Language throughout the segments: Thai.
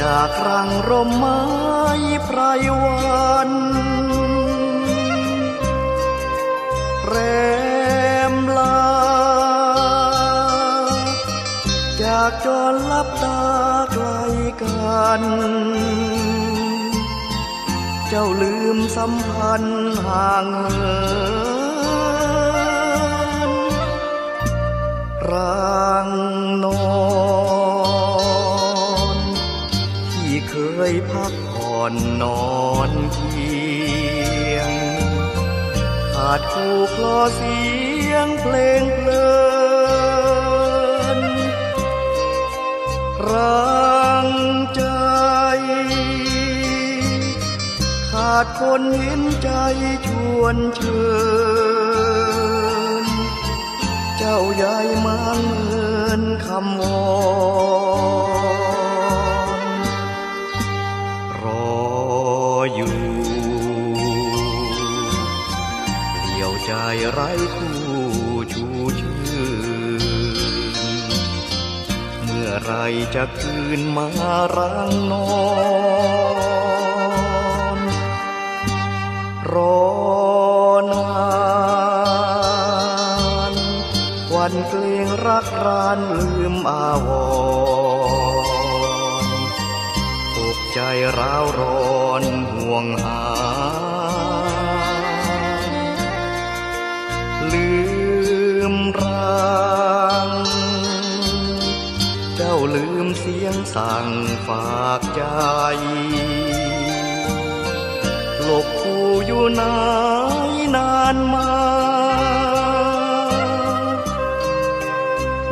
จากรังร่มไม้ไพรวันแรมลา จากจรลับตาไกลกัน เจ้าลืมสัมพันธ์ห่างเหิน เคยพักผ่อนนอนเคียง ขาดคู่คลอเสียงเพลงเพลินรังใจ ขาดคนเห็นใจชวนเชิญ เจ้าใหญ่มาเงินคำวอน เดียวใจไร้คู่ชูชื่นเมื่อไรจะคืนมารังนอนรอนานวันเกรงรักรานลืมอาวรณ์อกใจร้าวร้อนห่วงหา เจ้าลืมเสียงสั่งฝากใจหลบกูอยู่ไหนนานมา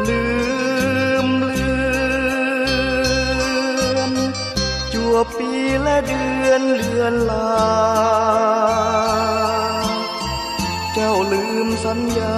ลืมลืมจัวปีและเดือนเลือนลา เจ้าลืมสัญญา